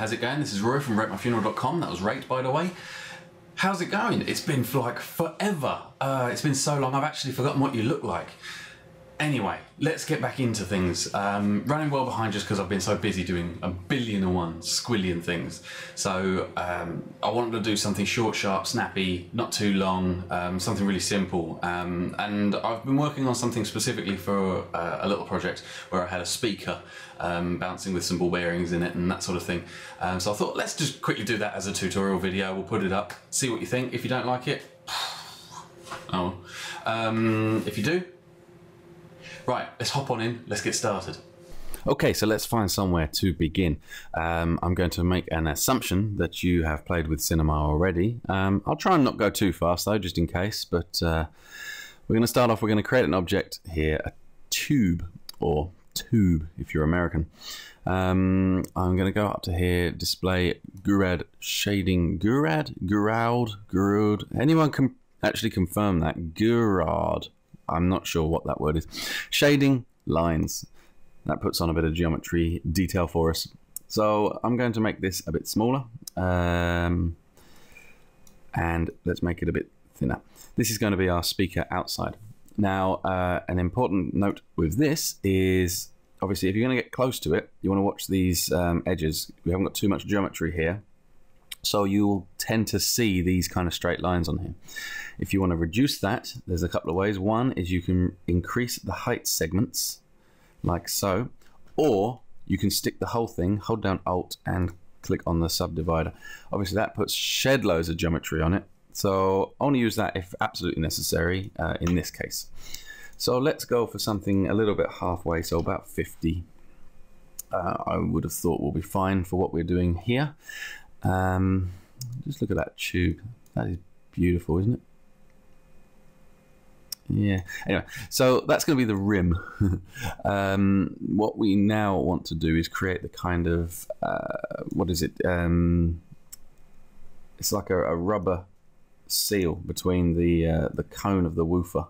how's it going? This is Roy from ratemyfuneral.com. That was Rate, by the way. How's it going? It's been like forever. Uh, it's been so long, I've actually forgotten what you look like. Anyway, let's get back into things. Um, running well behind just because I've been so busy doing a billion and one squillion things. So um, I wanted to do something short, sharp, snappy, not too long, um, something really simple. Um, and I've been working on something specifically for uh, a little project where I had a speaker um, bouncing with some ball bearings in it and that sort of thing. Um, so I thought let's just quickly do that as a tutorial video. We'll put it up, see what you think. If you don't like it, oh, if you do, Right, let's hop on in. Let's get started. Okay, so let's find somewhere to begin. Um, I'm going to make an assumption that you have played with Cinema already. Um, I'll try and not go too fast though, just in case, but uh, we're going to start off, we're going to create an object here, a tube, or tube if you're American. Um, I'm going to go up to here, display Gurad shading. Gurad? Guraud? Gurud? Anyone can actually confirm that? Gurad. I'm not sure what that word is. Shading lines. That puts on a bit of geometry detail for us. So I'm going to make this a bit smaller. Um, and let's make it a bit thinner. This is going to be our speaker outside. Now, uh, an important note with this is obviously if you're going to get close to it, you want to watch these um, edges. We haven't got too much geometry here. So you'll tend to see these kind of straight lines on here. If you want to reduce that, there's a couple of ways. One is you can increase the height segments like so, or you can stick the whole thing, hold down Alt and click on the subdivider. Obviously that puts shed loads of geometry on it. So only use that if absolutely necessary uh, in this case. So let's go for something a little bit halfway, so about 50. Uh, I would have thought will be fine for what we're doing here. Um, just look at that tube. That is beautiful, isn't it? Yeah. Anyway, so that's going to be the rim. um, what we now want to do is create the kind of uh, what is it? Um, it's like a, a, rubber seal between the uh, the cone of the woofer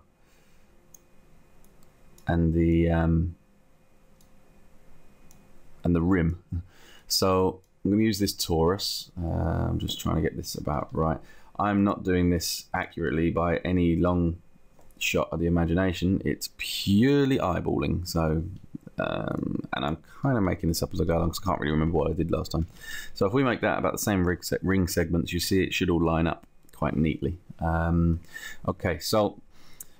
and the um, and the rim. So I'm going to use this torus. Uh, I'm just trying to get this about right. I'm not doing this accurately by any long shot of the imagination. It's purely eyeballing. So, um, and I'm kind of making this up as I go along because I can't really remember what I did last time. So if we make that about the same ring segments, you see it should all line up quite neatly. Um, okay, so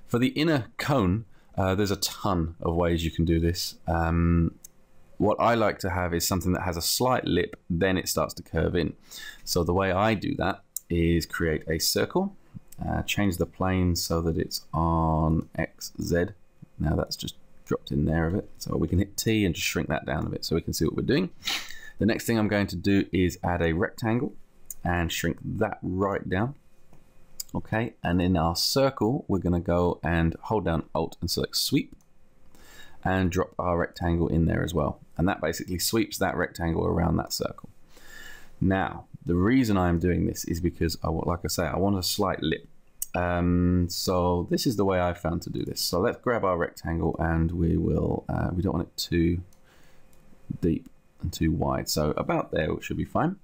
for the inner cone, uh, there's a ton of ways you can do this. Um, what I like to have is something that has a slight lip, then it starts to curve in. So the way I do that is create a circle, uh, change the plane so that it's on X, Z. Now that's just dropped in there a bit. So we can hit T and just shrink that down a bit so we can see what we're doing. The next thing I'm going to do is add a rectangle and shrink that right down. Okay, and in our circle, we're going to go and hold down Alt and select Sweep and drop our rectangle in there as well and that basically sweeps that rectangle around that circle. Now, the reason I'm doing this is because, I, like I say, I want a slight lip. Um, so this is the way I found to do this. So let's grab our rectangle and we will, uh, we don't want it too deep and too wide. So about there, it should be fine.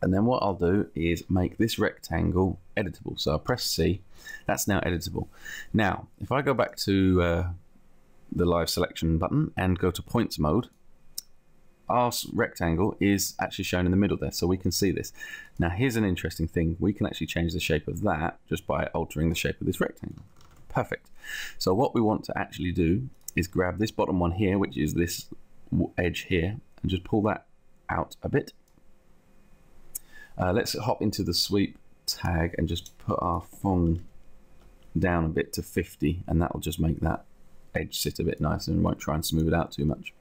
And then what I'll do is make this rectangle editable. So I'll press C, that's now editable. Now, if I go back to uh, the live selection button and go to points mode, our rectangle is actually shown in the middle there, so we can see this. Now here's an interesting thing. We can actually change the shape of that just by altering the shape of this rectangle. Perfect. So what we want to actually do is grab this bottom one here, which is this edge here, and just pull that out a bit. Uh, let's hop into the sweep tag and just put our Phong down a bit to 50, and that will just make that edge sit a bit nicer and won't try and smooth it out too much.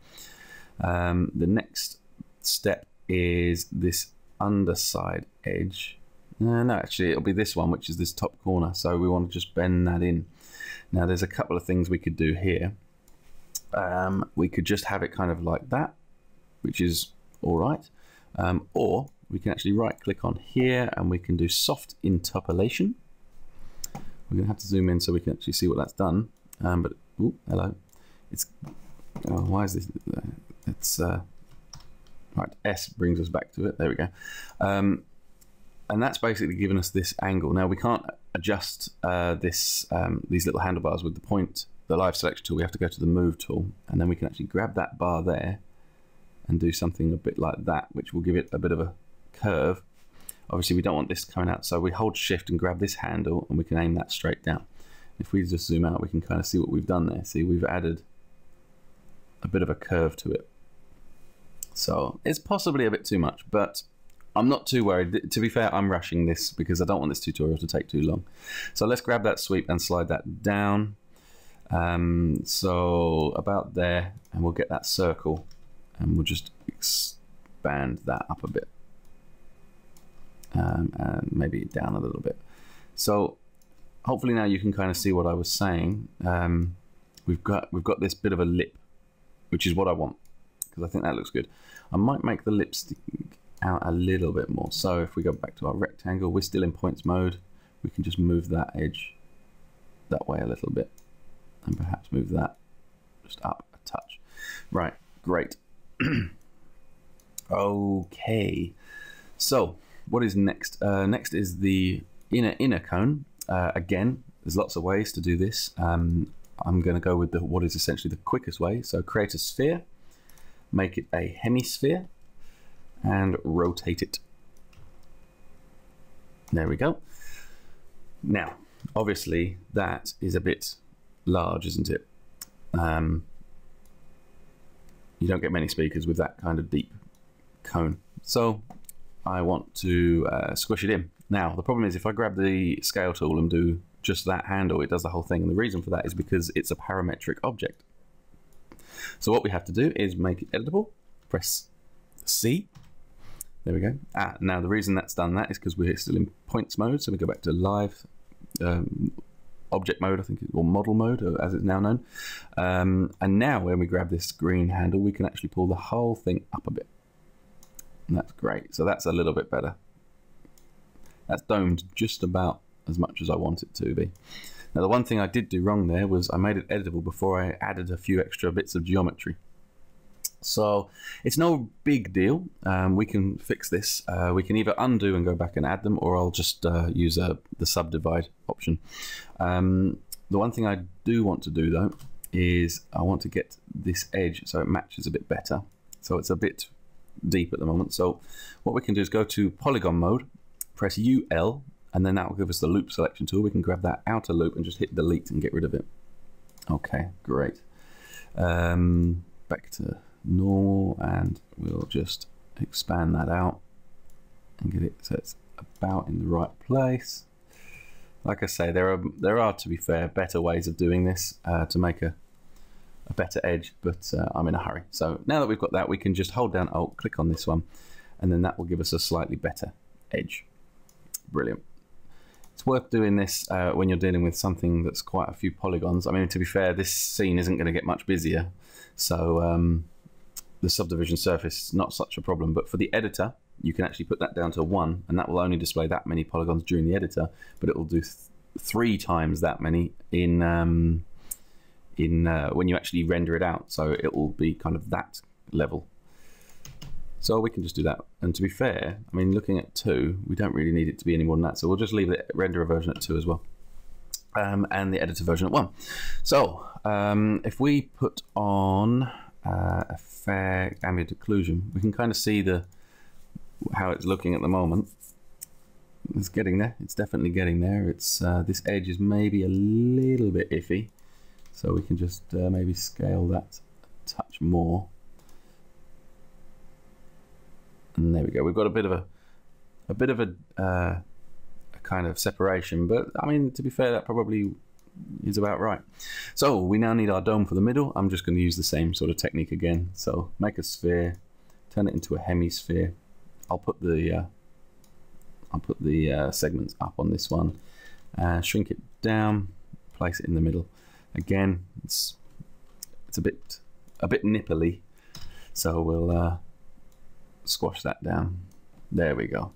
Um, the next step is this underside edge. Uh, no, actually, it'll be this one, which is this top corner. So we want to just bend that in. Now, there's a couple of things we could do here. Um, we could just have it kind of like that, which is all right. Um, or we can actually right click on here and we can do soft interpolation. We're going to have to zoom in so we can actually see what that's done. Um, but, ooh, hello. It's, oh, why is this? It's uh, Right, S brings us back to it. There we go. Um, and that's basically given us this angle. Now we can't adjust uh, this um, these little handlebars with the point, the live selection tool. We have to go to the move tool, and then we can actually grab that bar there and do something a bit like that, which will give it a bit of a curve. Obviously, we don't want this coming out, so we hold Shift and grab this handle, and we can aim that straight down. If we just zoom out, we can kind of see what we've done there. See, we've added a bit of a curve to it. So it's possibly a bit too much, but I'm not too worried. To be fair, I'm rushing this because I don't want this tutorial to take too long. So let's grab that sweep and slide that down. Um, so about there, and we'll get that circle, and we'll just expand that up a bit, um, and maybe down a little bit. So hopefully now you can kind of see what I was saying. Um, we've got we've got this bit of a lip, which is what I want because I think that looks good. I might make the lipstick out a little bit more. So if we go back to our rectangle, we're still in points mode. We can just move that edge that way a little bit and perhaps move that just up a touch. Right, great. okay, so what is next? Uh, next is the inner inner cone. Uh, again, there's lots of ways to do this. Um, I'm going to go with the what is essentially the quickest way. So create a sphere, make it a hemisphere, and rotate it. There we go. Now, obviously, that is a bit large, isn't it? Um, you don't get many speakers with that kind of deep cone. So I want to uh, squish it in. Now, the problem is if I grab the scale tool and do just that handle, it does the whole thing. And the reason for that is because it's a parametric object. So what we have to do is make it editable, press C, there we go. Ah, now the reason that's done that is because we're still in points mode. So we go back to live um, object mode, I think, or model mode, as it's now known. Um, and now when we grab this green handle, we can actually pull the whole thing up a bit. And that's great. So that's a little bit better. That's domed just about as much as I want it to be. Now the one thing I did do wrong there was I made it editable before I added a few extra bits of geometry. So it's no big deal. Um, we can fix this. Uh, we can either undo and go back and add them, or I'll just uh, use uh, the subdivide option. Um, the one thing I do want to do though is I want to get this edge so it matches a bit better. So it's a bit deep at the moment. So what we can do is go to polygon mode, press UL, and then that will give us the loop selection tool. We can grab that outer loop and just hit delete and get rid of it. Okay, great. Um, back to normal and we'll just expand that out and get it so it's about in the right place. Like I say, there are there are to be fair better ways of doing this uh, to make a a better edge, but uh, I'm in a hurry. So now that we've got that, we can just hold down Alt, click on this one, and then that will give us a slightly better edge. Brilliant. It's worth doing this uh, when you're dealing with something that's quite a few polygons. I mean, to be fair, this scene isn't going to get much busier, so um, the subdivision surface is not such a problem. But for the editor, you can actually put that down to one, and that will only display that many polygons during the editor, but it will do th three times that many in um, in uh, when you actually render it out. So it will be kind of that level. So we can just do that. And to be fair, I mean, looking at two, we don't really need it to be any more than that. So we'll just leave the renderer version at two as well. Um, and the editor version at one. So um, if we put on uh, a fair ambient occlusion, we can kind of see the how it's looking at the moment. It's getting there. It's definitely getting there. It's uh, this edge is maybe a little bit iffy, so we can just uh, maybe scale that a touch more. And there we go. We've got a bit of a a bit of a, uh, a kind of separation, but I mean to be fair, that probably is about right. So we now need our dome for the middle. I'm just going to use the same sort of technique again. So make a sphere, turn it into a hemisphere. I'll put the uh, I'll put the uh, segments up on this one, uh, shrink it down, place it in the middle. Again, it's it's a bit a bit nipply, so we'll uh, squash that down. There we go.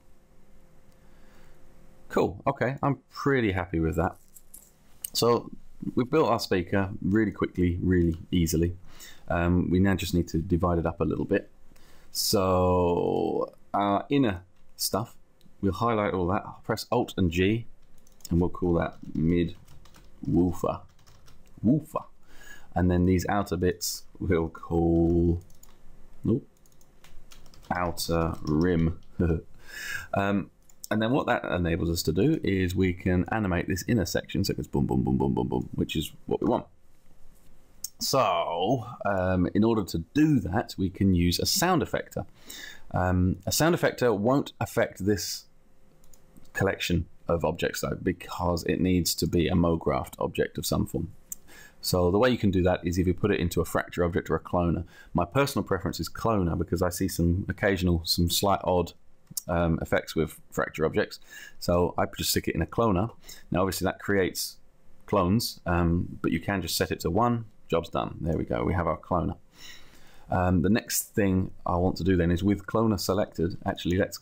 Cool. Okay, I'm pretty happy with that. So we've built our speaker really quickly, really easily. Um, we now just need to divide it up a little bit. So our inner stuff, we'll highlight all that. I'll press Alt and G, and we'll call that mid woofer. Woofer. And then these outer bits we'll call nope, outer rim. um, and then what that enables us to do is we can animate this inner section so it goes boom, boom, boom, boom, boom, boom, which is what we want. So, um, in order to do that, we can use a sound effector. Um, a sound effector won't affect this collection of objects though, because it needs to be a MoGraphed object of some form. So the way you can do that is if you put it into a fracture object or a cloner. My personal preference is cloner because I see some occasional, some slight odd um, effects with fracture objects. So I just stick it in a cloner. Now obviously that creates clones, um, but you can just set it to one, job's done. There we go, we have our cloner. Um, the next thing I want to do then is with cloner selected, actually let's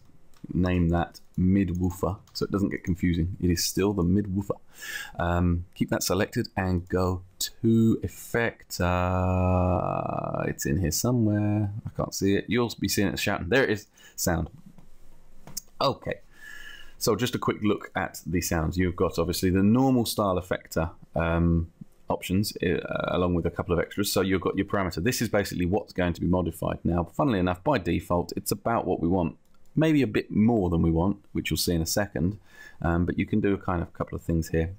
name that mid woofer so it doesn't get confusing. It is still the mid woofer. Um, keep that selected and go to effect. Uh, it's in here somewhere. I can't see it. You'll be seeing it shouting. There it is. Sound. Okay. So just a quick look at the sounds. You've got obviously the normal style effector um, options uh, along with a couple of extras. So you've got your parameter. This is basically what's going to be modified. Now, funnily enough, by default, it's about what we want. Maybe a bit more than we want, which you'll see in a second. Um, but you can do a kind of couple of things here.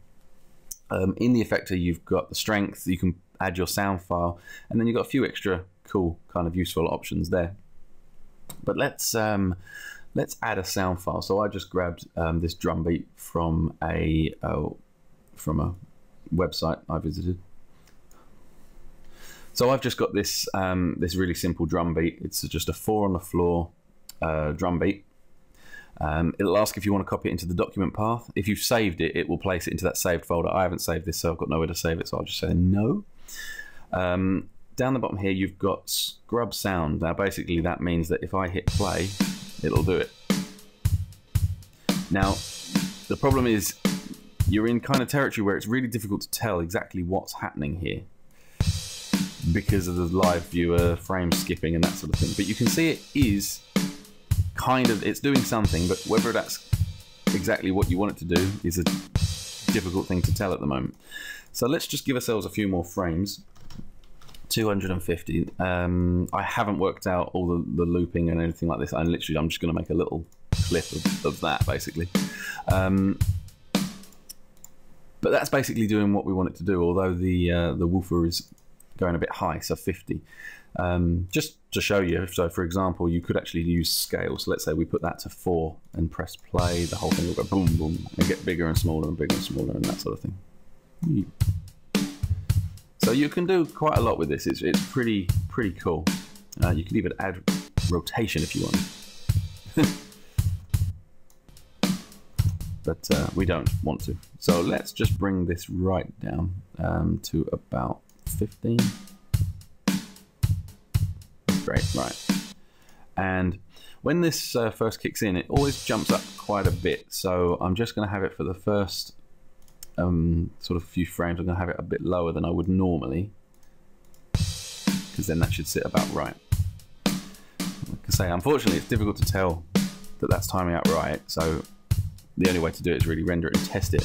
Um, in the effector, you've got the strength. You can add your sound file, and then you've got a few extra cool kind of useful options there. But let's um, let's add a sound file. So I just grabbed um, this drum beat from a uh, from a website I visited. So I've just got this um, this really simple drum beat. It's just a four on the floor uh, drum beat. Um, it'll ask if you want to copy it into the document path. If you've saved it, it will place it into that saved folder. I haven't saved this, so I've got nowhere to save it, so I'll just say no. Um, down the bottom here, you've got scrub sound. Now, basically, that means that if I hit play, it'll do it. Now, the problem is you're in kind of territory where it's really difficult to tell exactly what's happening here because of the live viewer frame skipping and that sort of thing. But you can see it is kind of it's doing something, but whether that's exactly what you want it to do is a difficult thing to tell at the moment. So let's just give ourselves a few more frames. 250. Um, I haven't worked out all the, the looping and anything like this. I literally, I'm just going to make a little clip of, of that basically. Um, but that's basically doing what we want it to do. Although the uh, the woofer is going a bit high, so 50. Um, just to show you, so for example, you could actually use scale. So let's say we put that to four and press play, the whole thing will go boom, boom, and get bigger and smaller and bigger and smaller and that sort of thing. So you can do quite a lot with this. It's, it's pretty, pretty cool. Uh, you can even add rotation if you want. but uh, we don't want to. So let's just bring this right down um, to about 15 great, right. And when this uh, first kicks in, it always jumps up quite a bit. So I'm just going to have it for the first um, sort of few frames. I'm going to have it a bit lower than I would normally, because then that should sit about right. Like I say, unfortunately, it's difficult to tell that that's timing out right. So the only way to do it is really render it and test it.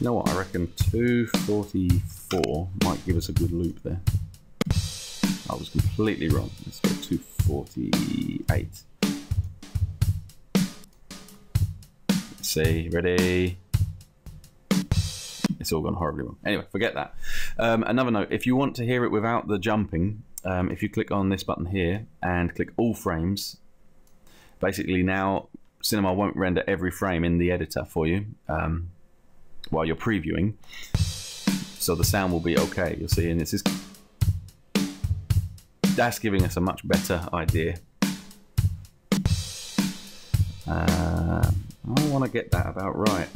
You know what? I reckon 244 might give us a good loop there. I was completely wrong. Let's go 248. Let's see, ready? It's all gone horribly wrong. Anyway, forget that. Um, another note, if you want to hear it without the jumping, um, if you click on this button here and click all frames, basically now Cinema won't render every frame in the editor for you um, while you're previewing. So the sound will be okay. You'll see, and this is that's giving us a much better idea. Uh, I want to get that about right.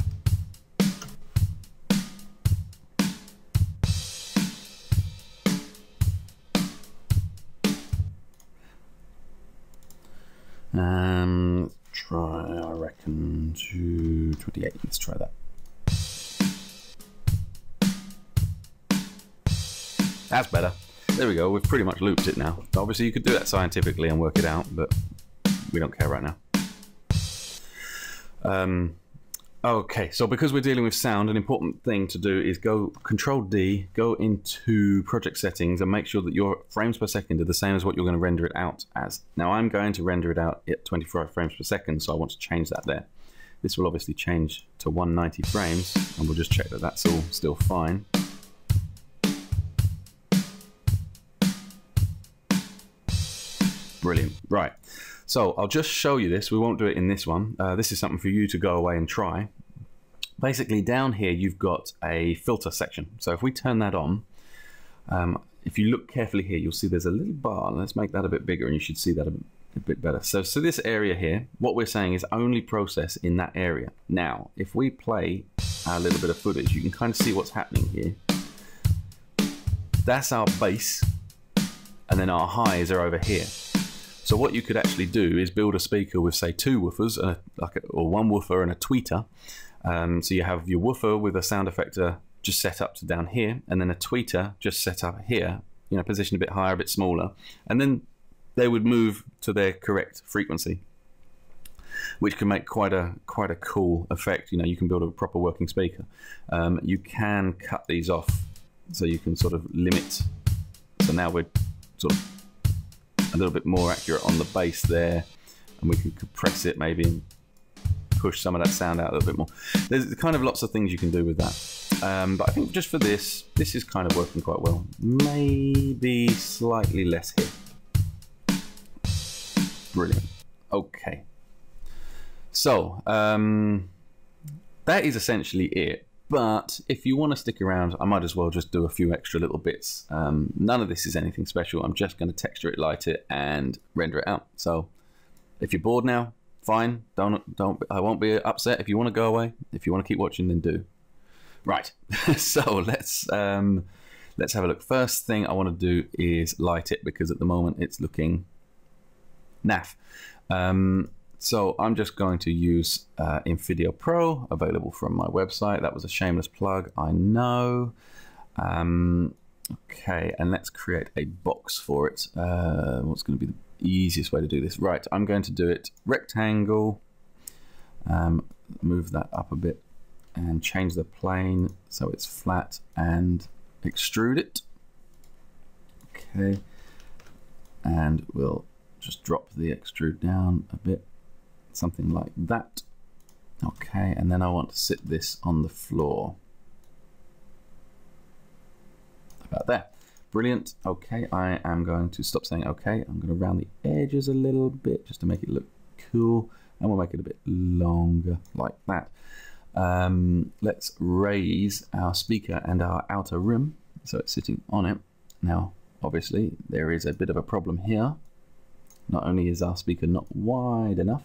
Um, try, I reckon, 228. Let's try that. That's better. There we go, we've pretty much looped it now. Obviously you could do that scientifically and work it out, but we don't care right now. Um, okay, so because we're dealing with sound, an important thing to do is go Control D, go into project settings and make sure that your frames per second are the same as what you're going to render it out as. Now I'm going to render it out at 25 frames per second, so I want to change that there. This will obviously change to 190 frames, and we'll just check that that's all still fine. Brilliant. Right. So I'll just show you this. We won't do it in this one. Uh, this is something for you to go away and try. Basically, down here you've got a filter section. So if we turn that on, um, if you look carefully here, you'll see there's a little bar. Let's make that a bit bigger, and you should see that a, a bit better. So, so this area here, what we're saying is only process in that area. Now, if we play a little bit of footage, you can kind of see what's happening here. That's our bass, and then our highs are over here. So what you could actually do is build a speaker with say two woofers, a, like a, or one woofer and a tweeter. Um, so you have your woofer with a sound effector just set up to down here, and then a tweeter just set up here, you know, positioned a bit higher, a bit smaller, and then they would move to their correct frequency, which can make quite a quite a cool effect. You know, you can build a proper working speaker. Um, you can cut these off, so you can sort of limit. So now we're sort of a little bit more accurate on the bass there and we can compress it maybe and push some of that sound out a little bit more. There's kind of lots of things you can do with that. Um, but I think just for this, this is kind of working quite well. Maybe slightly less here. Brilliant. Okay. So, um, that is essentially it. But if you want to stick around, I might as well just do a few extra little bits. Um, none of this is anything special. I'm just going to texture it, light it, and render it out. So if you're bored now, fine. Don't don't. I won't be upset if you want to go away. If you want to keep watching, then do. Right. so let's um, let's have a look. First thing I want to do is light it because at the moment it's looking naff. Um, so I'm just going to use uh, Invidio Pro, available from my website. That was a shameless plug, I know. Um, okay, and let's create a box for it. Uh, what's going to be the easiest way to do this? Right, I'm going to do it rectangle. Um, move that up a bit and change the plane so it's flat and extrude it. Okay, and we'll just drop the extrude down a bit something like that. Okay, and then I want to sit this on the floor. About there. Brilliant. Okay, I am going to stop saying okay. I'm going to round the edges a little bit just to make it look cool. And we'll make it a bit longer like that. Um, let's raise our speaker and our outer rim so it's sitting on it. Now, obviously, there is a bit of a problem here. Not only is our speaker not wide enough,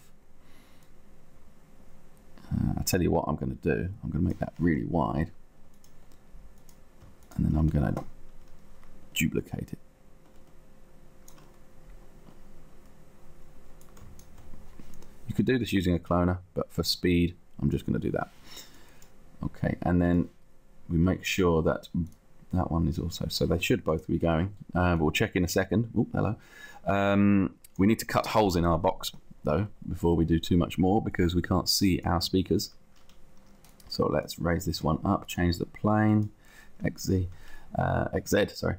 uh, I tell you what I'm going to do. I'm going to make that really wide. And then I'm going to duplicate it. You could do this using a cloner, but for speed, I'm just going to do that. Okay, and then we make sure that that one is also, so they should both be going. Uh, we'll check in a second. Oh, hello. Um, we need to cut holes in our box though before we do too much more because we can't see our speakers. So let's raise this one up, change the plane, XZ, uh, XZ, sorry.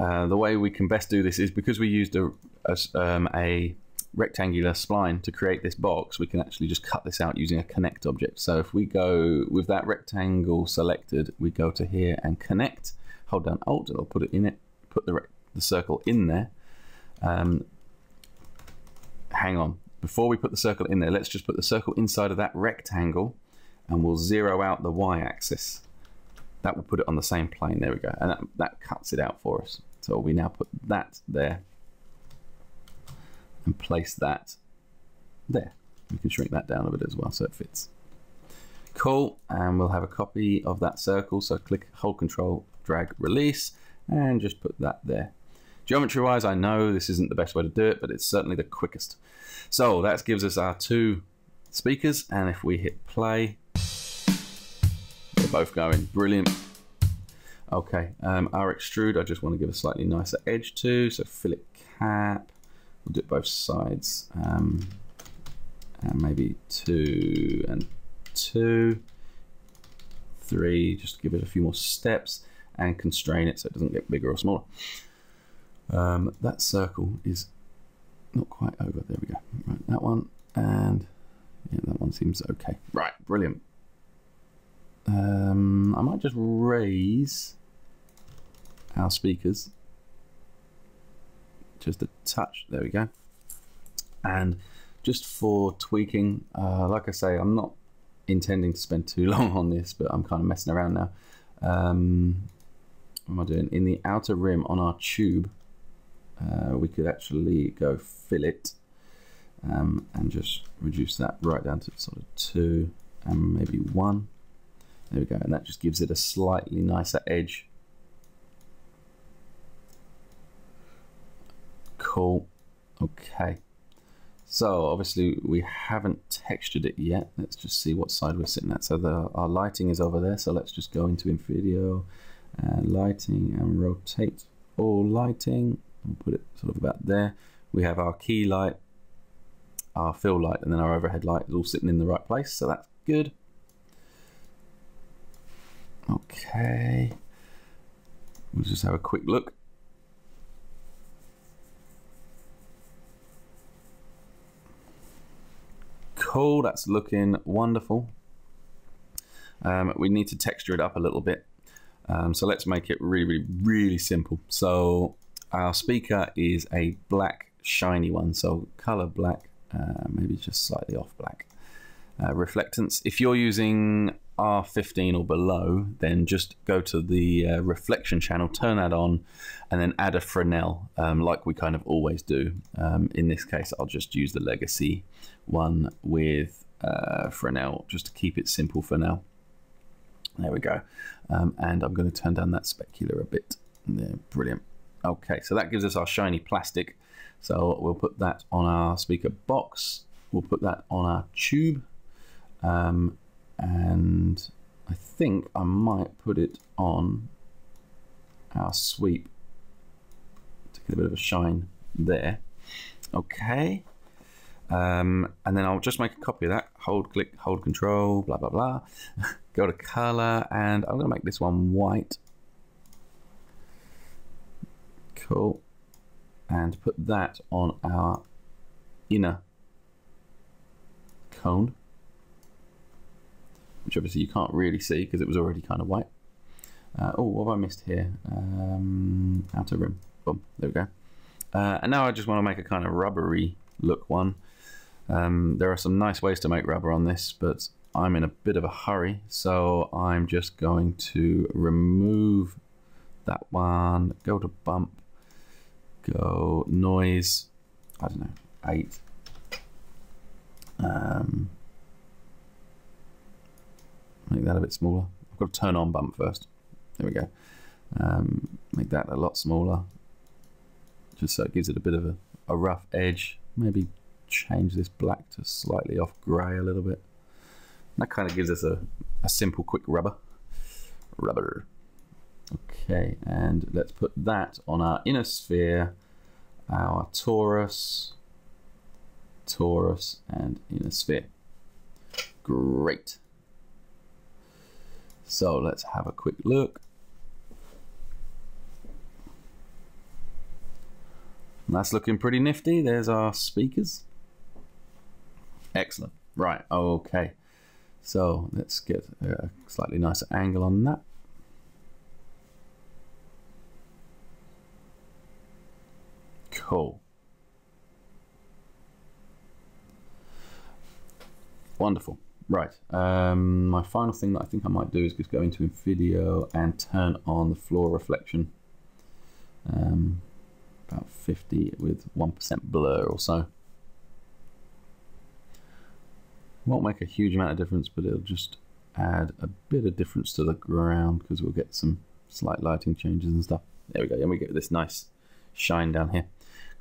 Uh, the way we can best do this is because we used a, a, um, a, rectangular spline to create this box, we can actually just cut this out using a connect object. So if we go with that rectangle selected, we go to here and connect, hold down Alt, it'll put it in it, put the, the circle in there. Um, hang on, before we put the circle in there, let's just put the circle inside of that rectangle and we'll zero out the y-axis. That will put it on the same plane. There we go. And that, that cuts it out for us. So we now put that there and place that there. We can shrink that down a bit as well so it fits. Cool, and we'll have a copy of that circle. So click, hold control, drag, release, and just put that there. Geometry wise, I know this isn't the best way to do it, but it's certainly the quickest. So that gives us our two speakers, and if we hit play, they're both going. Brilliant. Okay, um, our extrude, I just want to give a slightly nicer edge to, so fillet cap, we'll do it both sides, um, and maybe two and two, three, just give it a few more steps, and constrain it so it doesn't get bigger or smaller. Um, that circle is not quite over, there we go, right, that one, and yeah, that one seems okay. Right, brilliant. Um, I might just raise our speakers just a touch. There we go. And just for tweaking, uh, like I say, I'm not intending to spend too long on this, but I'm kind of messing around now. Um, what am I doing? In the outer rim on our tube, uh, we could actually go fillet um, and just reduce that right down to sort of two and maybe one. There we go, and that just gives it a slightly nicer edge. Cool. Okay. So obviously we haven't textured it yet. Let's just see what side we're sitting at. So the, our lighting is over there. So let's just go into Invidio and lighting and rotate all lighting put it sort of about there. We have our key light, our fill light, and then our overhead light is all sitting in the right place. So that's good. Okay. We'll just have a quick look. Cool, that's looking wonderful. Um, we need to texture it up a little bit. Um, so let's make it really, really, really simple. So our speaker is a black shiny one. So color black, uh, maybe just slightly off black. Uh, reflectance. If you're using R15 or below, then just go to the uh, reflection channel, turn that on, and then add a Fresnel, um, like we kind of always do. Um, in this case, I'll just use the legacy one with uh, Fresnel, just to keep it simple for now. There we go. Um, and I'm going to turn down that specular a bit. Yeah, brilliant. Okay, so that gives us our shiny plastic. So we'll put that on our speaker box. We'll put that on our tube. Um, and I think I might put it on our sweep to get a bit of a shine there. Okay. Um, and then I'll just make a copy of that. Hold, click, hold control, blah, blah, blah. Go to color, and I'm going to make this one white. Cool. And put that on our inner cone which obviously you can't really see because it was already kind of white. Uh, oh, what have I missed here? Um, outer rim. Boom, there we go. Uh, and now I just want to make a kind of rubbery look one. Um, there are some nice ways to make rubber on this, but I'm in a bit of a hurry, so I'm just going to remove that one, go to bump, go noise, I don't know, 8. Um, make that a bit smaller. I've got to turn on bump first. There we go. Um, make that a lot smaller, just so it gives it a bit of a, a rough edge. Maybe change this black to slightly off grey a little bit. That kind of gives us a, a simple, quick rubber. Rubber. Okay, and let's put that on our inner sphere, our torus, torus, and inner sphere. Great. So let's have a quick look. that's looking pretty nifty. There's our speakers. Excellent. Right, okay. So let's get a slightly nicer angle on that. Wonderful. Right. Um, my final thing that I think I might do is just go into video and turn on the floor reflection. Um, about 50 with 1% blur or so. Won't make a huge amount of difference, but it'll just add a bit of difference to the ground because we'll get some slight lighting changes and stuff. There we go. And we get this nice shine down here.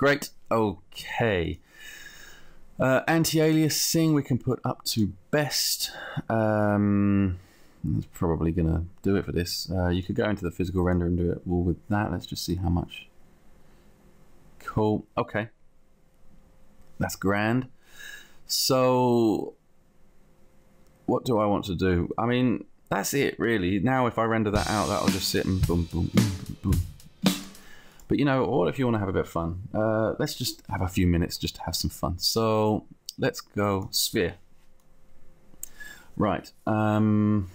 Great. Okay. Uh, anti-aliasing we can put up to best. Um, That's probably going to do it for this. Uh, you could go into the physical render and do it all with that. Let's just see how much. Cool. Okay. That's grand. So, what do I want to do? I mean, that's it really. Now, if I render that out, that'll just sit and boom, boom, boom, boom. But you know, what if you want to have a bit of fun? Uh, let's just have a few minutes just to have some fun. So, let's go sphere. Right. Um,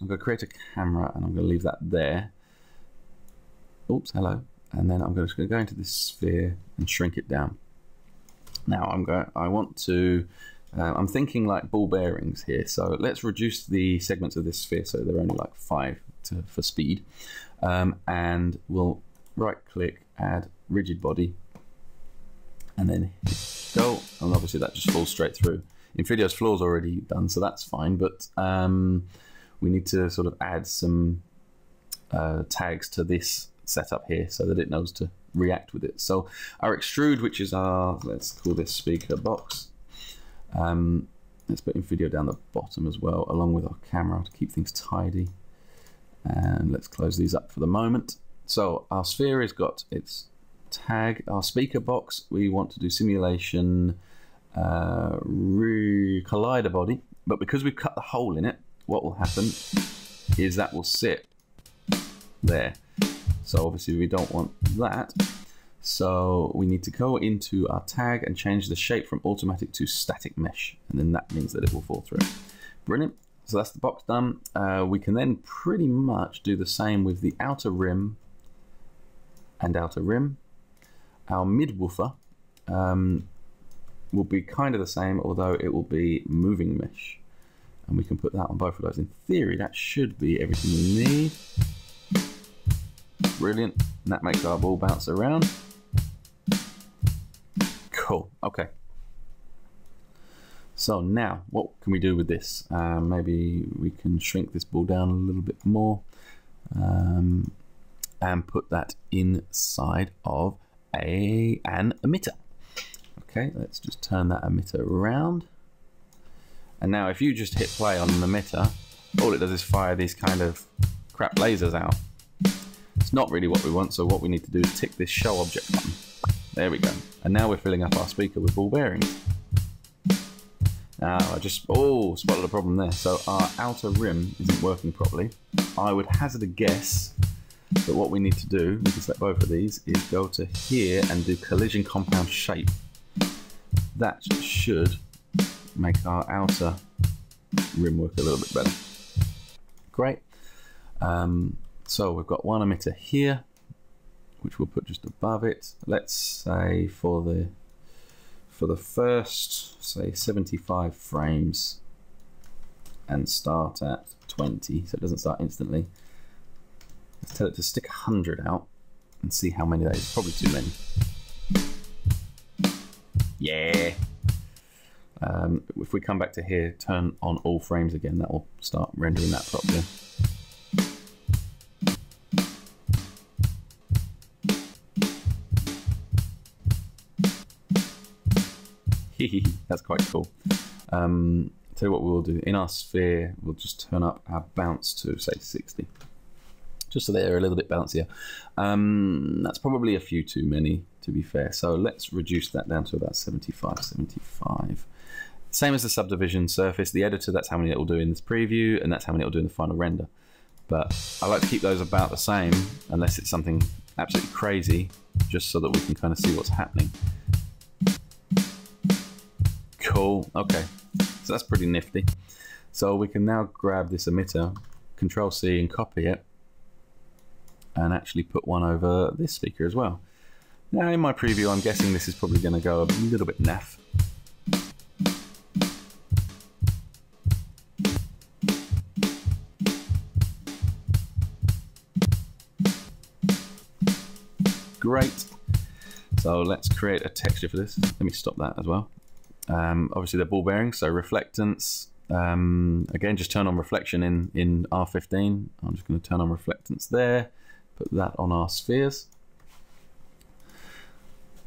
I'm going to create a camera and I'm going to leave that there. Oops, hello. And then I'm going to go into this sphere and shrink it down. Now I'm going. I want to. Uh, I'm thinking like ball bearings here. So let's reduce the segments of this sphere so they're only like five to, for speed. Um, and we'll right click, add rigid body, and then go. And obviously that just falls straight through. Invidio's floor's already done, so that's fine. But um, we need to sort of add some uh, tags to this setup here so that it knows to react with it. So our extrude, which is our, let's call this speaker box. Um, let's put Invidio down the bottom as well, along with our camera to keep things tidy. And let's close these up for the moment. So our sphere has got its tag, our speaker box. We want to do simulation uh, collider body, but because we've cut the hole in it, what will happen is that will sit there. So obviously we don't want that. So we need to go into our tag and change the shape from automatic to static mesh. And then that means that it will fall through. Brilliant. So that's the box done. Uh, we can then pretty much do the same with the outer rim and outer rim. Our mid woofer um, will be kind of the same, although it will be moving mesh. And we can put that on both of those. In theory, that should be everything we need. Brilliant. And that makes our ball bounce around. Cool. Okay. So now, what can we do with this? Uh, maybe we can shrink this ball down a little bit more um, and put that inside of a an emitter. Okay, let's just turn that emitter around. And now if you just hit play on an emitter, all it does is fire these kind of crap lasers out. It's not really what we want, so what we need to do is tick this show object button. There we go. And now we're filling up our speaker with ball bearings. Now I just, oh, spotted a problem there. So our outer rim isn't working properly. I would hazard a guess that what we need to do, we can select both of these, is go to here and do collision compound shape. That should make our outer rim work a little bit better. Great. Um, so we've got one emitter here, which we'll put just above it. Let's say for the for the first, say 75 frames and start at 20, so it doesn't start instantly. Tell it to stick 100 out and see how many that is. Probably too many. Yeah. Um, if we come back to here, turn on all frames again, that will start rendering that properly. That's quite cool. Um, tell you what we will do. In our sphere, we'll just turn up our bounce to, say, 60. Just so they're a little bit bouncier. Um, that's probably a few too many, to be fair. So let's reduce that down to about 75, 75. Same as the subdivision surface. The editor, that's how many it will do in this preview, and that's how many it will do in the final render. But I like to keep those about the same, unless it's something absolutely crazy, just so that we can kind of see what's happening. Cool. Okay. So that's pretty nifty. So we can now grab this emitter, Control C, and copy it, and actually put one over this speaker as well. Now, in my preview, I'm guessing this is probably going to go a little bit naff. Great. So let's create a texture for this. Let me stop that as well. Um, obviously, they're ball bearings, so reflectance. Um, again, just turn on reflection in, in R15. I'm just going to turn on reflectance there, put that on our spheres.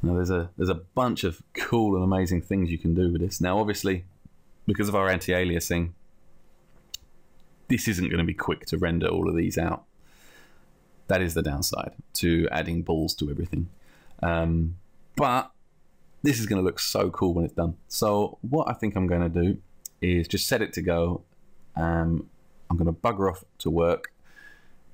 Now there's a there's a bunch of cool and amazing things you can do with this. Now obviously, because of our anti-aliasing, this isn't going to be quick to render all of these out. That is the downside to adding balls to everything. Um, but this is going to look so cool when it's done. So what I think I'm going to do is just set it to go. Um, I'm going to bugger off to work,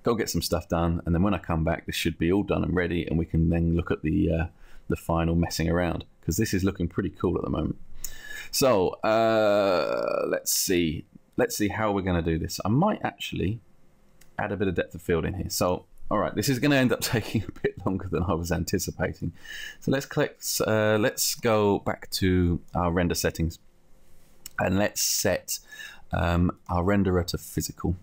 go get some stuff done, and then when I come back, this should be all done and ready, and we can then look at the uh, the final messing around because this is looking pretty cool at the moment. So uh, let's see, let's see how we're going to do this. I might actually add a bit of depth of field in here. So all right, this is going to end up taking a bit longer than I was anticipating. So let's click. Uh, let's go back to our render settings, and let's set um, our renderer to physical.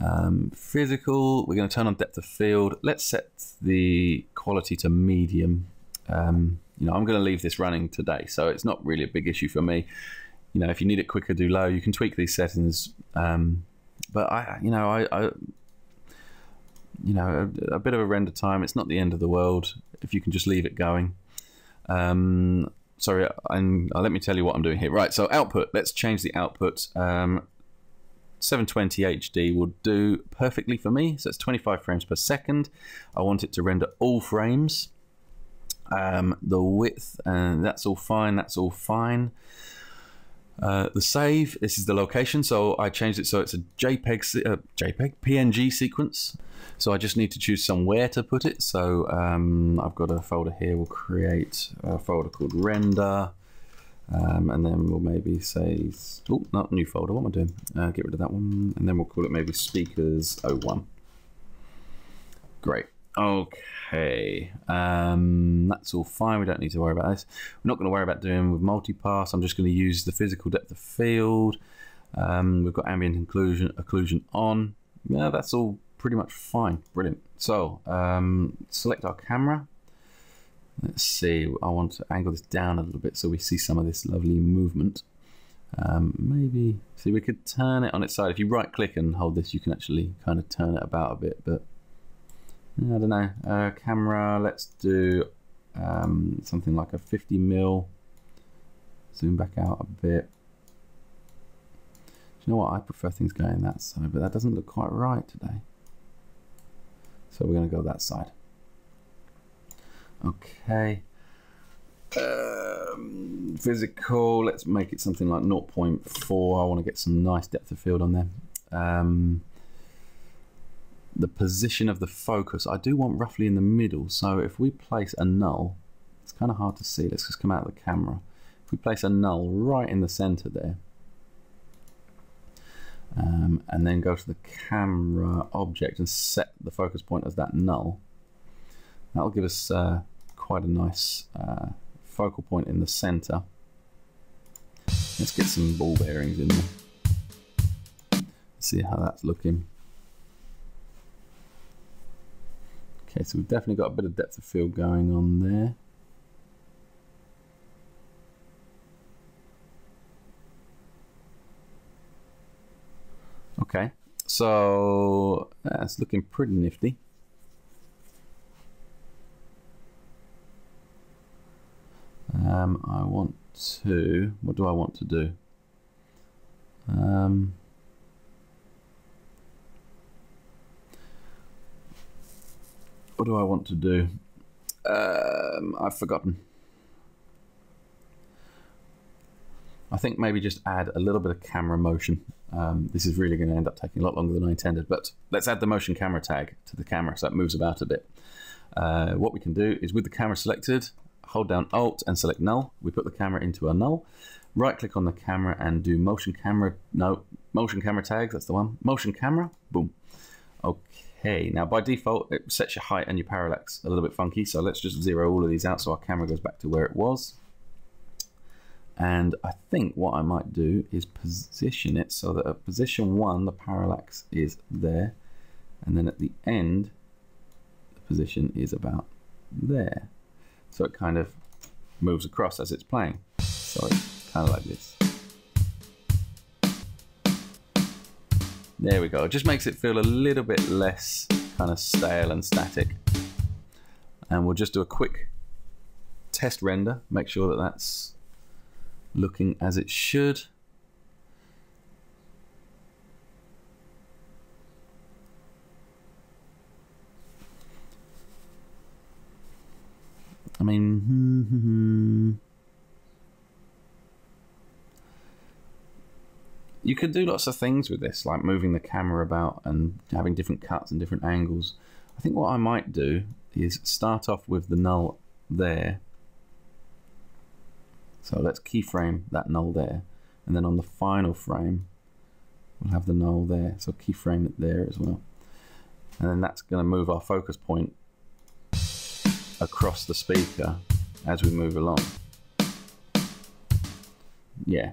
Um, physical, we're going to turn on depth of field. Let's set the quality to medium. Um, you know, I'm going to leave this running today, so it's not really a big issue for me. You know, if you need it quicker, do low. You can tweak these settings. Um, but I, you know, I, I you know, a, a, bit of a render time. It's not the end of the world if you can just leave it going. Um, sorry, I'm, uh, let me tell you what I'm doing here. Right, so output. Let's change the output. Um, 720 HD will do perfectly for me. So it's 25 frames per second. I want it to render all frames. Um, the width, and that's all fine. That's all fine. Uh, the save, this is the location, so I changed it so it's a JPEG, uh, JPEG, PNG sequence. So I just need to choose somewhere to put it. So um, I've got a folder here. We'll create a folder called render. Um, and then we'll maybe say, oh, not new folder. What am I doing? Uh, get rid of that one. And then we'll call it maybe speakers 01. Great. Okay. Um, that's all fine. We don't need to worry about this. We're not going to worry about doing with multipass. I'm just going to use the physical depth of field. Um, we've got ambient occlusion, occlusion on. Yeah, that's all pretty much fine. Brilliant. So um, select our camera. Let's see, I want to angle this down a little bit so we see some of this lovely movement. Um, maybe, see we could turn it on its side. If you right click and hold this, you can actually kind of turn it about a bit, but I don't know. Uh, camera, let's do um, something like a 50 mil. Zoom back out a bit. Do you know what? I prefer things going that side, but that doesn't look quite right today. So we're going to go that side. Okay. Um, physical, let's make it something like 0.4. I want to get some nice depth of field on there. Um, the position of the focus, I do want roughly in the middle. So if we place a null, it's kind of hard to see. Let's just come out of the camera. If we place a null right in the center there, um, and then go to the camera object and set the focus point as that null. That'll give us uh, quite a nice uh, focal point in the center. Let's get some ball bearings in there. See how that's looking. Okay, so we've definitely got a bit of depth of field going on there. Okay, so that's looking pretty nifty. Um, I want to, what do I want to do? Um, what do I want to do? Um, I've forgotten. I think maybe just add a little bit of camera motion. Um, this is really going to end up taking a lot longer than I intended, but let's add the motion camera tag to the camera so it moves about a bit. Uh, what we can do is with the camera selected, hold down Alt and select null. We put the camera into a null. Right click on the camera and do motion camera, no, motion camera tags, that's the one. Motion camera, boom. Okay, now by default it sets your height and your parallax a little bit funky, so let's just zero all of these out so our camera goes back to where it was. And I think what I might do is position it so that at position one, the parallax is there. And then at the end, the position is about there. So it kind of moves across as it's playing. So it's kind of like this. There we go. It just makes it feel a little bit less kind of stale and static. And we'll just do a quick test render, make sure that that's looking as it should. I mean, you could do lots of things with this, like moving the camera about and having different cuts and different angles. I think what I might do is start off with the null there. So let's keyframe that null there. And then on the final frame, we'll have the null there. So keyframe it there as well. And then that's going to move our focus point across the speaker as we move along. Yeah.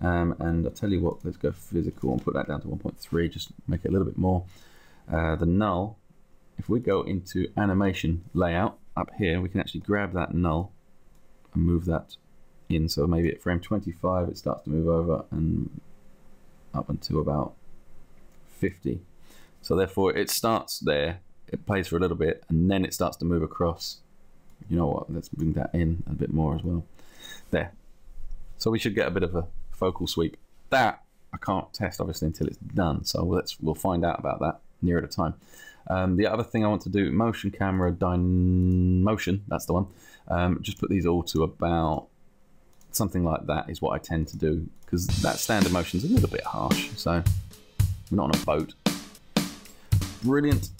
Um, and I'll tell you what, let's go physical and put that down to 1.3, just make it a little bit more. Uh, the null, if we go into animation layout up here, we can actually grab that null and move that in. So maybe at frame 25, it starts to move over and up until about 50. So therefore it starts there, it plays for a little bit, and then it starts to move across. You know what, let's bring that in a bit more as well. There. So we should get a bit of a focal sweep. That I can't test obviously until it's done, so let's we'll find out about that nearer the time. Um, the other thing I want to do, motion camera, dyn motion, that's the one. Um, just put these all to about something like that is what I tend to do because that standard motion is a little bit harsh. So we're not on a boat. Brilliant.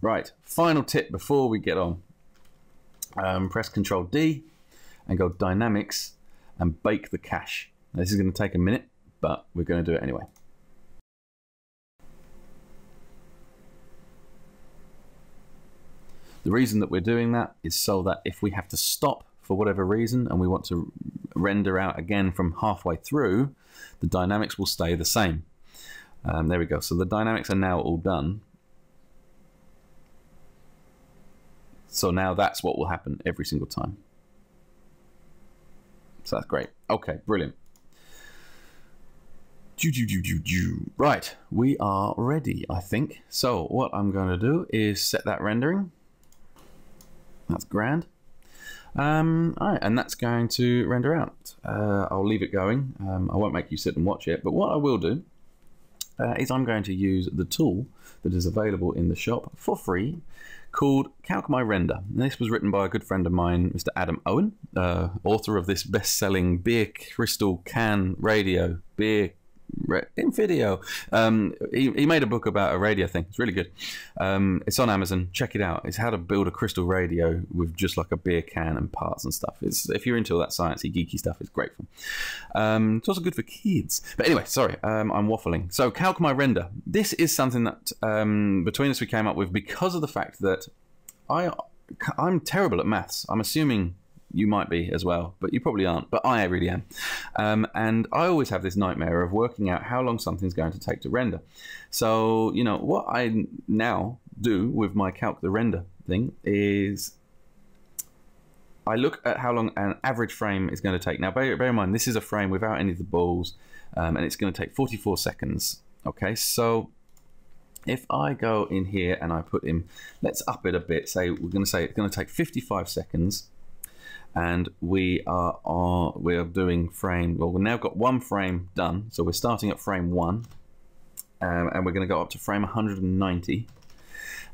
Right, final tip before we get on. Um, press Control D and go Dynamics and bake the cache. Now, this is going to take a minute, but we're going to do it anyway. The reason that we're doing that is so that if we have to stop for whatever reason and we want to render out again from halfway through, the dynamics will stay the same. Um, there we go. So the dynamics are now all done. So now that's what will happen every single time. So that's great. Okay, brilliant. Right, we are ready, I think. So what I'm going to do is set that rendering. That's grand. Um, all right, and that's going to render out. Uh, I'll leave it going. Um, I won't make you sit and watch it, but what I will do uh, is I'm going to use the tool that is available in the shop for free called Calc My Render. And this was written by a good friend of mine, Mr. Adam Owen, uh, author of this best-selling beer crystal can radio beer in video. Um, he, he made a book about a radio thing. It's really good. Um, it's on Amazon. Check it out. It's how to build a crystal radio with just like a beer can and parts and stuff. It's if you're into all that sciencey, geeky stuff, it's great. Um, it's also good for kids. But anyway, sorry, um, I'm waffling. So Calc My Render. This is something that um, between us we came up with because of the fact that I I'm terrible at maths. I'm assuming you might be as well, but you probably aren't. But I really am. Um, and I always have this nightmare of working out how long something's going to take to render. So, you know, what I now do with my calc the render thing is I look at how long an average frame is going to take. Now, bear, bear in mind, this is a frame without any of the balls, um, and it's going to take 44 seconds. Okay, so if I go in here and I put in, let's up it a bit, say we're going to say it's going to take 55 seconds and we are, we are doing frame well we've now got one frame done so we're starting at frame one um, and we're going to go up to frame 190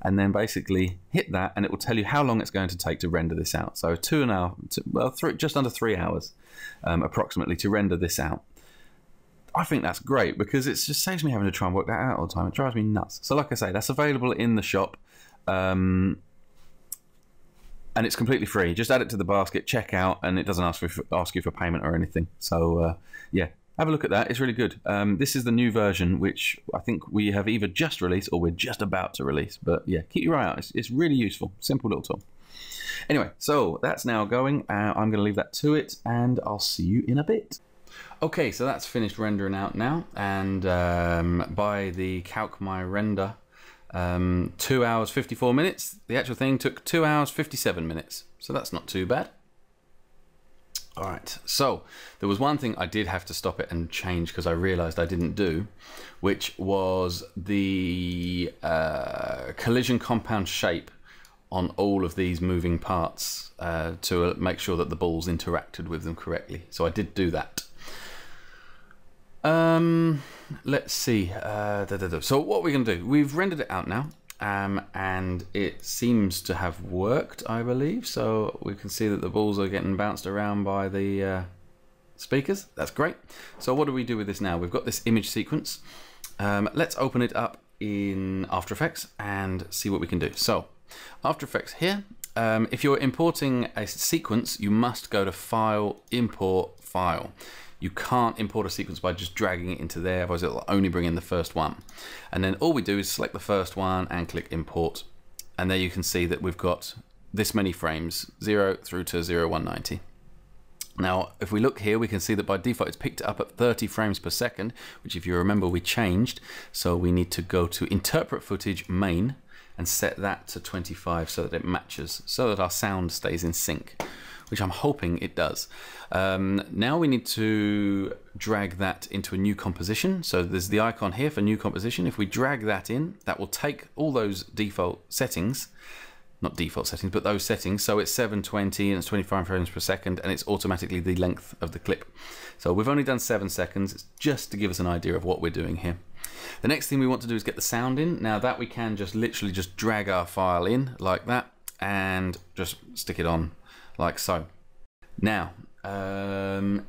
and then basically hit that and it will tell you how long it's going to take to render this out so two and a half well three, just under three hours um, approximately to render this out I think that's great because it just saves me having to try and work that out all the time. It drives me nuts. So, like I say, that's available in the shop. Um, and it's completely free. Just add it to the basket, check out, and it doesn't ask for ask you for payment or anything. So uh, yeah, have a look at that. It's really good. Um, this is the new version, which I think we have either just released or we're just about to release. But yeah, keep your eye out. It's, it's really useful. Simple little tool. Anyway, so that's now going. Uh, I'm going to leave that to it, and I'll see you in a bit. Okay, so that's finished rendering out now, and um, by the Calc My Render um, two hours 54 minutes. The actual thing took two hours 57 minutes. So that's not too bad. All right, so there was one thing I did have to stop it and change because I realized I didn't do, which was the uh, collision compound shape on all of these moving parts uh, to make sure that the balls interacted with them correctly. So I did do that. Um, let's see. Uh, da, da, da. So what we're going to do, we've rendered it out now. um, and it seems to have worked, I believe. So we can see that the balls are getting bounced around by the uh, speakers. That's great. So what do we do with this now? We've got this image sequence. Um, let's open it up in After Effects and see what we can do. So After Effects here. Um, if you're importing a sequence, you must go to File, Import, File. You can't import a sequence by just dragging it into there, otherwise it'll only bring in the first one. And then all we do is select the first one and click import. And there you can see that we've got this many frames, 0 through to 0190. Now, if we look here, we can see that by default it's picked up at 30 frames per second, which if you remember we changed. So we need to go to interpret footage main and set that to 25 so that it matches, so that our sound stays in sync which I'm hoping it does. Um, now we need to drag that into a new composition. So there's the icon here for new composition. If we drag that in, that will take all those default settings, not default settings, but those settings. So it's 720 and it's 25 frames per second, and it's automatically the length of the clip. So we've only done seven seconds, it's just to give us an idea of what we're doing here. The next thing we want to do is get the sound in. Now that we can just literally just drag our file in like that and just stick it on like so. Now, um,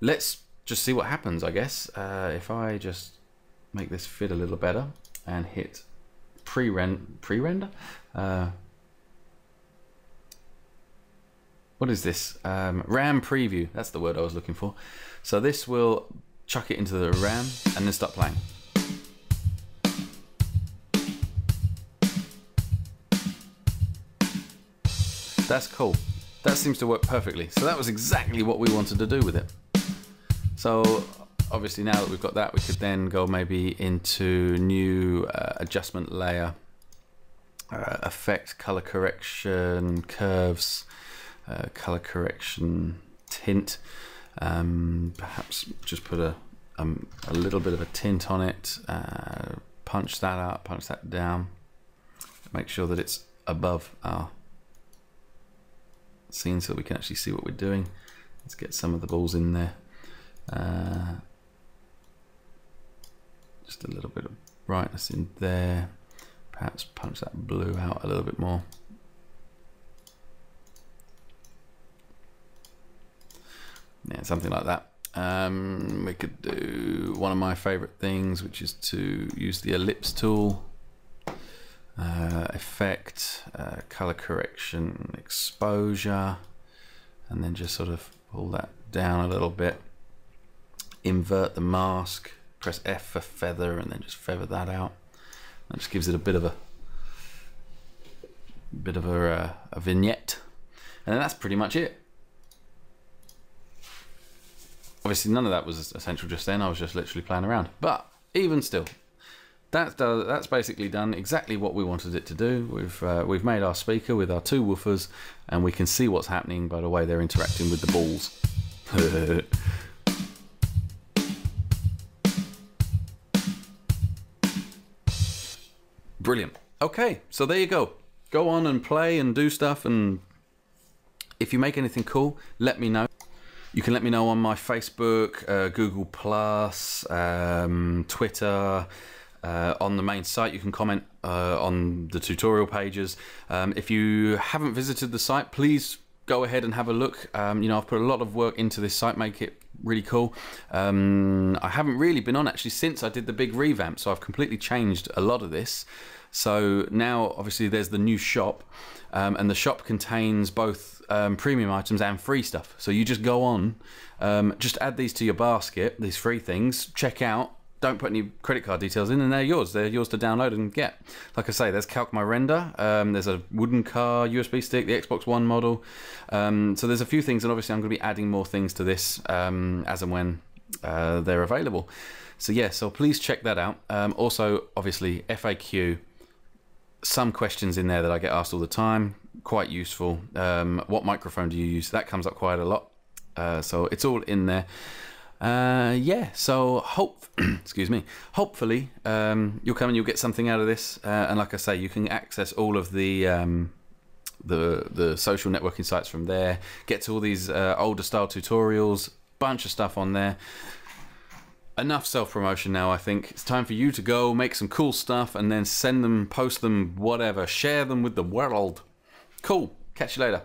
let's just see what happens, I guess. Uh, if I just make this fit a little better and hit pre-render, pre-render? Uh, what is this? Um, RAM preview, that's the word I was looking for. So this will chuck it into the RAM and then start playing. That's cool. That seems to work perfectly. So that was exactly what we wanted to do with it. So obviously now that we've got that, we could then go maybe into new uh, adjustment layer, uh, effect, color correction, curves, uh, color correction, tint. Um, perhaps just put a, um, a little bit of a tint on it, uh, punch that out, punch that down, make sure that it's above our scene so we can actually see what we're doing. Let's get some of the balls in there. Uh, just a little bit of brightness in there. Perhaps punch that blue out a little bit more. Yeah, something like that. Um, we could do one of my favorite things, which is to use the ellipse tool uh, effect, uh, color correction, exposure, and then just sort of pull that down a little bit. Invert the mask, press F for feather, and then just feather that out. That just gives it a bit of a bit of a, uh, a vignette, and then that's pretty much it. Obviously, none of that was essential just then. I was just literally playing around, but even still, that's that's basically done exactly what we wanted it to do. We've uh, we've made our speaker with our two woofers, and we can see what's happening by the way they're interacting with the balls. Brilliant. Okay, so there you go. Go on and play and do stuff, and if you make anything cool, let me know. You can let me know on my Facebook, uh, Google Plus, um, Twitter. Uh, on the main site. You can comment uh, on the tutorial pages. Um, if you haven't visited the site, please go ahead and have a look. Um, you know, I've put a lot of work into this site, make it really cool. Um, I haven't really been on actually since I did the big revamp, so I've completely changed a lot of this. So now, obviously, there's the new shop, um, and the shop contains both um, premium items and free stuff. So you just go on, um, just add these to your basket, these free things, check out, don't put any credit card details in, and they're yours. They're yours to download and get. Like I say, there's Calc My Render. Um, there's a wooden car USB stick, the Xbox One model. Um, so there's a few things, and obviously I'm going to be adding more things to this um, as and when uh, they're available. So yeah, so please check that out. Um, also, obviously FAQ. Some questions in there that I get asked all the time. Quite useful. Um, what microphone do you use? That comes up quite a lot. Uh, so it's all in there uh, yeah, so hope, excuse me, hopefully um, you'll come and you'll get something out of this. Uh, and like I say, you can access all of the um, the the social networking sites from there. Get to all these uh, older style tutorials, bunch of stuff on there. enough self promotion now, I think. It's time for you to go make some cool stuff and then send them, post them, whatever. Share them with the world. Cool. Catch you later.